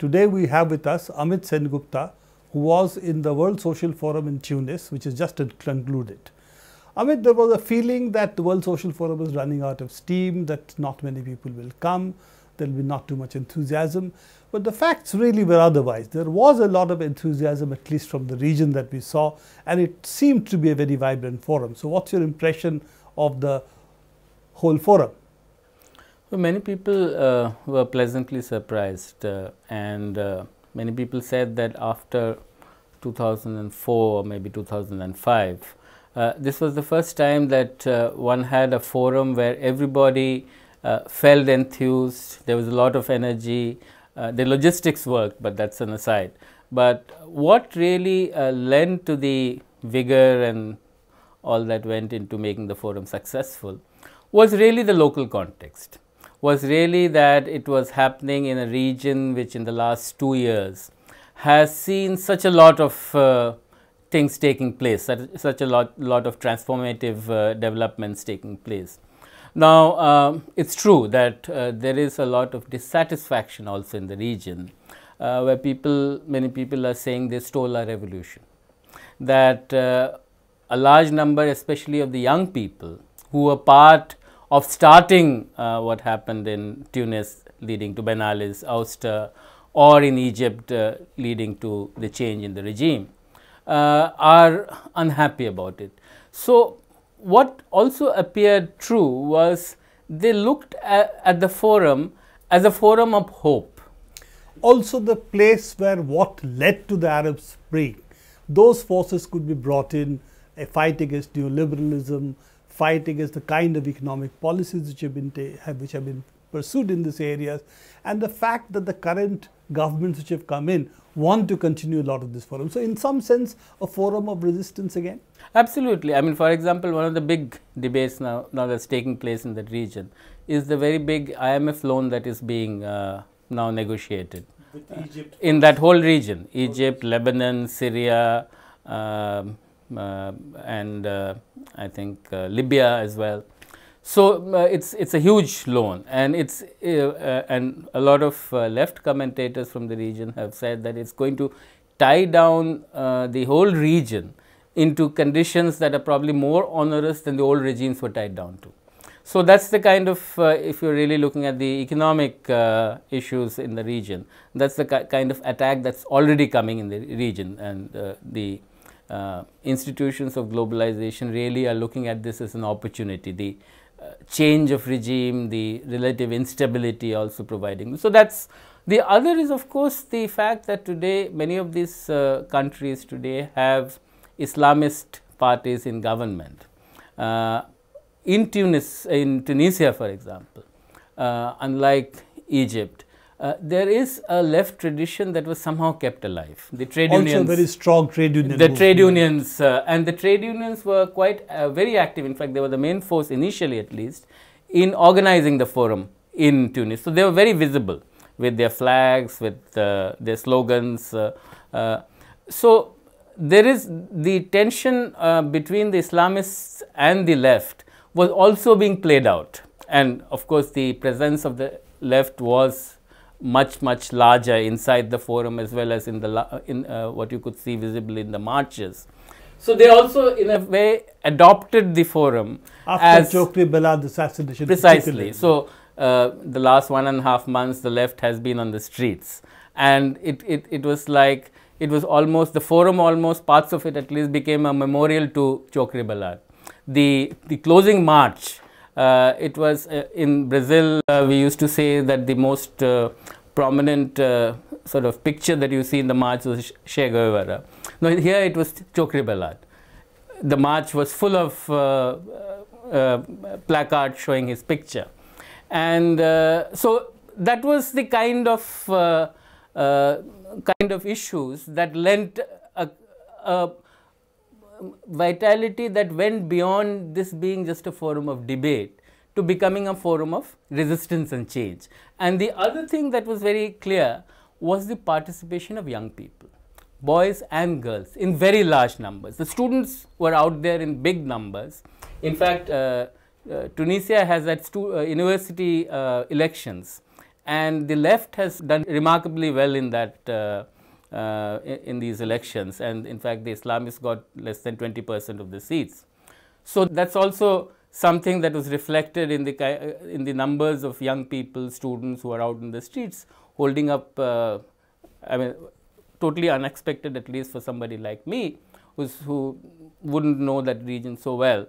Today we have with us Amit Sengupta, who was in the World Social Forum in Tunis, which is just concluded. Amit, there was a feeling that the World Social Forum is running out of steam, that not many people will come, there will be not too much enthusiasm. But the facts really were otherwise. There was a lot of enthusiasm, at least from the region that we saw, and it seemed to be a very vibrant forum. So, what's your impression of the whole forum? Well, many people uh, were pleasantly surprised, uh, and uh, many people said that after 2004 or maybe 2005, uh, this was the first time that uh, one had a forum where everybody uh, felt enthused, there was a lot of energy, the logistics worked, but that's an aside. But what really lent to the vigor and all that went into making the forum successful was really the local context, was really that it was happening in a region which in the last two years has seen such a lot of uh, things taking place, such, a lot, lot of transformative uh, developments taking place. Now, um, it is true that uh, there is a lot of dissatisfaction also in the region, uh, where people, many people are saying they stole our revolution. That uh, a large number, especially of the young people, who were part of starting uh, what happened in Tunis, leading to Ben Ali's ouster, or in Egypt, uh, leading to the change in the regime, uh, are unhappy about it. So, what also appeared true was they looked at, at, the forum as a forum of hope. Also, the place where what led to the Arab Spring, those forces could be brought in a fight against neoliberalism, fight against the kind of economic policies which have been, have, which have been pursued in these areas, and the fact that the current governments which have come in want to continue a lot of this forum. So, in some sense, a forum of resistance again. Absolutely. I mean, for example, one of the big debates now, now that's taking place in that region is the very big IMF loan that is being uh, now negotiated. Uh, in that whole region, Egypt, Lebanon, Syria, um, and uh, I think uh, Libya as well. So, uh, it's it's a huge loan and it's and a lot of left commentators from the region have said that it's going to tie down the whole region into conditions that are probably more onerous than the old regimes were tied down to. So, that is the kind of, uh, if you are really looking at the economic uh, issues in the region, that is the ki kind of attack that is already coming in the region and uh, the uh, institutions of globalization really are looking at this as an opportunity, the uh, change of regime, the relative instability also providing. So, that is the other is of course, the fact that today many of these uh, countries today have Islamist parties in government. Uh, in Tunis, in Tunisia for example, uh, unlike Egypt, uh, there is a left tradition that was somehow kept alive. The trade also unions, very strong trade union. The movement. trade unions uh, and the trade unions were quite uh, very active. In fact, they were the main force initially, at least, in organizing the forum in Tunis. So they were very visible with their flags, with uh, their slogans. Uh, so there is the tension uh, between the Islamists and the left was also being played out. And of course, the presence of the left was much, much larger inside the forum as well as in, the, in uh, what you could see visibly in the marches. So, they also in a way adopted the forum after as Chokri Belaid assassination. Precisely. So, uh, the last one and a half months the left has been on the streets and it, it, it was like it was almost the forum almost parts of it at least became a memorial to Chokri Belaid. The, the closing march, uh, it was uh, in Brazil, uh, we used to say that the most uh, prominent uh, sort of picture that you see in the march was Che Guevara. No, here it was Chokri Belaid. The march was full of uh, uh, uh placards showing his picture. And uh, so that was the kind of kind of issues that lent a, a, vitality that went beyond this being just a forum of debate to becoming a forum of resistance and change. And the other thing that was very clear was the participation of young people, boys and girls in very large numbers. The students were out there in big numbers. In fact, uh, uh, Tunisia has at uh, university uh, elections and the left has done remarkably well in that. Uh, uh, in, these elections, and in fact, the Islamists got less than 20 percent of the seats. So that's also something that was reflected in the uh, in the numbers of young people, students who are out in the streets holding up. Uh, I mean, totally unexpected, at least for somebody like me, who's, who wouldn't know that region so well.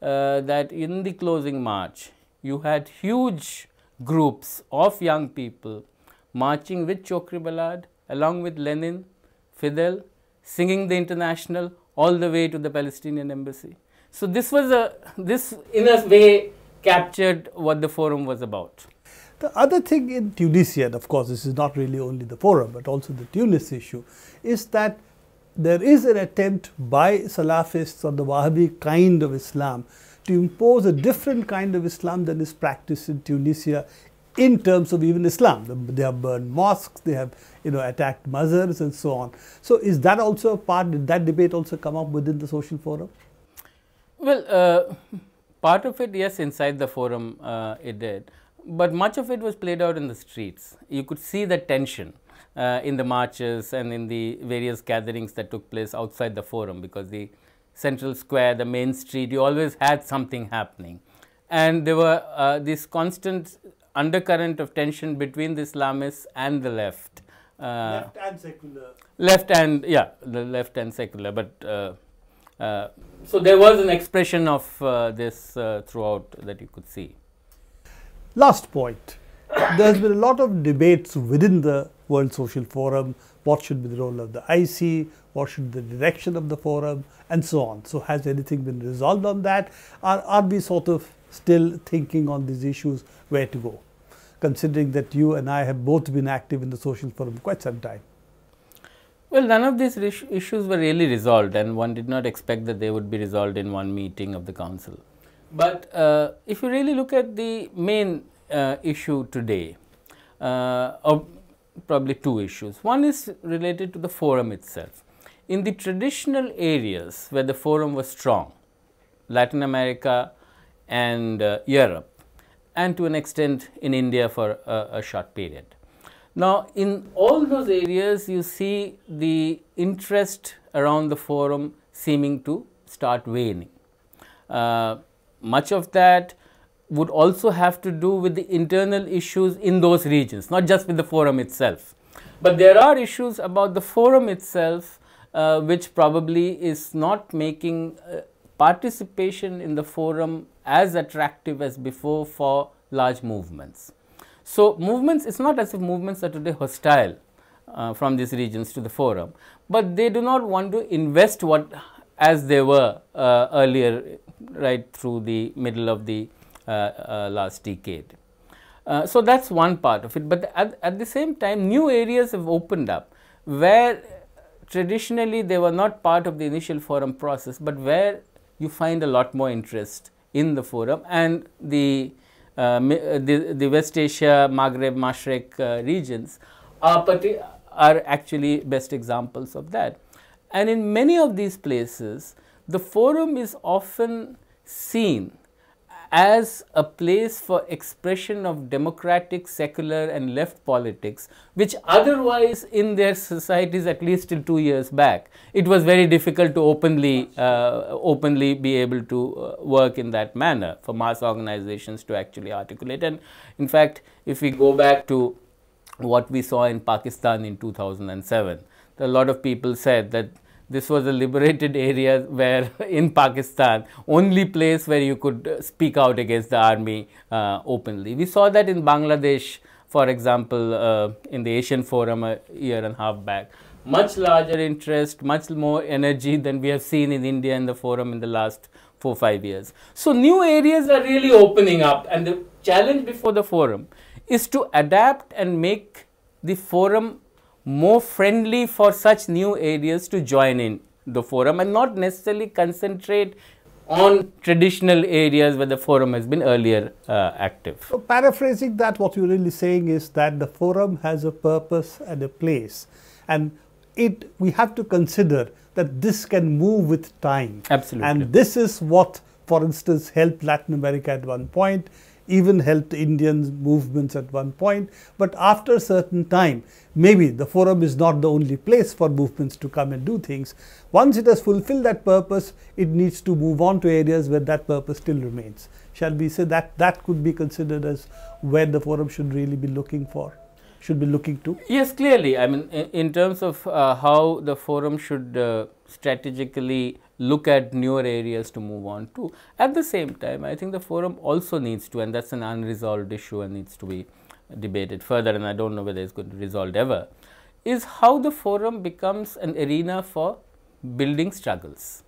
Uh, that in the closing march, you had huge groups of young people marching with Chokri Belaid along with Lenin, Fidel, singing the Internationale all the way to the Palestinian embassy. So this was a this in a way captured what the forum was about. The other thing in Tunisia, and of course this is not really only the forum but also the Tunis issue, is that there is an attempt by Salafists or the Wahhabi kind of Islam to impose a different kind of Islam than is practiced in Tunisia in terms of even Islam. They have burned mosques, they have you know attacked mazars and so on. So is that also a part, did that debate also come up within the social forum? Well, uh, part of it, yes, inside the forum uh, it did, but much of it was played out in the streets. You could see the tension. Uh, in the marches and in the various gatherings that took place outside the forum because the central square, the main street, you always had something happening. And there were uh, this constant undercurrent of tension between the Islamists and the left. Uh, left and secular. Left and, yeah, the left and secular. But uh, so there was an expression of uh, this uh, throughout that you could see. Last point. there has been a lot of debates within the World Social Forum. What should be the role of the IC? What should be the direction of the forum? And so on. So, has anything been resolved on that? Are we sort of still thinking on these issues where to go? considering that you and I have both been active in the social forum quite some time? Well, none of these issues were really resolved, and one did not expect that they would be resolved in one meeting of the council. But uh, if you really look at the main uh, issue today, uh, or probably two issues. One is related to the forum itself. In the traditional areas where the forum was strong, Latin America and uh, Europe, and to an extent in India for a, a short period. Now, in all those areas, you see the interest around the forum seeming to start waning. Uh, much of that would also have to do with the internal issues in those regions, not just with the forum itself. But there are issues about the forum itself uh, which probably is not making uh, participation in the forum as attractive as before for large movements. So, movements it is not as if movements are today hostile uh, from these regions to the forum, but they do not want to invest what as they were uh, earlier right through the middle of the uh, uh last decade. Uh, so, that is one part of it, but at, at the same time new areas have opened up where traditionally they were not part of the initial forum process, but where you find a lot more interest in the forum and the, the, the, West Asia, Maghreb, Mashrek uh, regions are, are actually best examples of that. And in many of these places, the forum is often seen as a place for expression of democratic, secular and left politics, which otherwise in their societies at least till two years back, it was very difficult to openly, uh, openly be able to uh, work in that manner for mass organizations to actually articulate. And in fact, if we go back to what we saw in Pakistan in 2007, a lot of people said that this was a liberated area where in Pakistan, only place where you could speak out against the army uh, openly. We saw that in Bangladesh, for example, uh, in the Asian Forum a year and a half back. Much larger interest, much more energy than we have seen in India in the forum in the last four, five years. So, new areas are really opening up and the challenge before the forum is to adapt and make the forum more friendly for such new areas to join in the forum and not necessarily concentrate on traditional areas where the forum has been earlier uh, active. So, paraphrasing that, what you're really saying is that the forum has a purpose and a place, and it we have to consider that this can move with time. Absolutely. And this is what, for instance, helped Latin America at one point even helped Indian movements at one point. But after a certain time, maybe the forum is not the only place for movements to come and do things. Once it has fulfilled that purpose, it needs to move on to areas where that purpose still remains. Shall we say that that could be considered as where the forum should really be looking for? should be looking to? Yes, clearly. I mean, in, terms of uh, how the forum should uh, strategically look at newer areas to move on to. At the same time, I think the forum also needs to, and that's an unresolved issue and needs to be debated further, and I don't know whether it's going to be resolved ever, is how the forum becomes an arena for building struggles.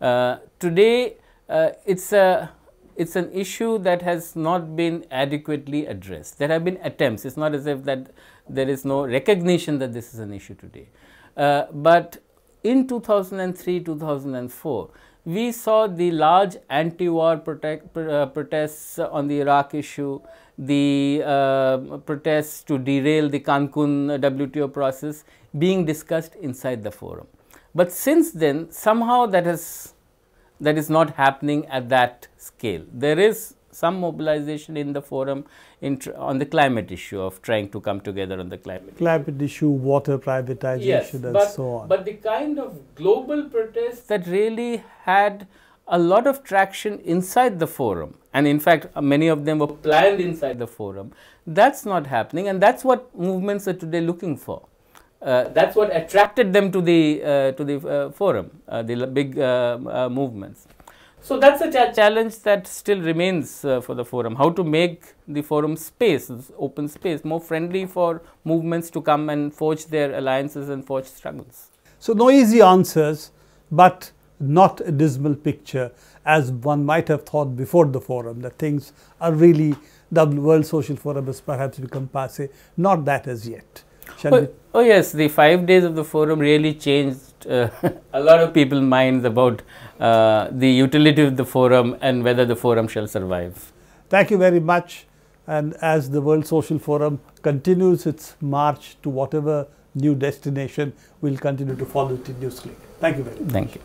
Uh, today, uh, it's a it's an issue that has not been adequately addressed. There have been attempts. It's not as if that there is no recognition that this is an issue today. Uh, but in 2003 2004 we saw the large anti-war protect, uh, protests on the Iraq issue, the uh, protests to derail the Cancun WTO process being discussed inside the forum. But since then, somehow that has that is not happening at that scale. There is some mobilization in the forum on the climate issue of trying to come together on the climate. Climate issue, water privatization yes, and but, so on. But the kind of global protests that really had a lot of traction inside the forum and in fact many of them were planned inside the forum that's not happening and that's what movements are today looking for uh, that's what attracted them to the uh, to the uh, forum uh, the big uh, uh, movements so that's a cha challenge that still remains uh, for the forum, how to make the forum space, open space, more friendly for movements to come and forge their alliances and forge struggles. So no easy answers, but not a dismal picture as one might have thought before the forum, that things are really, the World Social Forum has perhaps become passe, not that as yet. Oh, oh, yes, the five days of the forum really changed uh, a lot of people's minds about uh, the utility of the forum and whether the forum shall survive. Thank you very much. And as the World Social Forum continues its march to whatever new destination, we'll continue to follow it in NewsClick. Thank you very much. Thank you.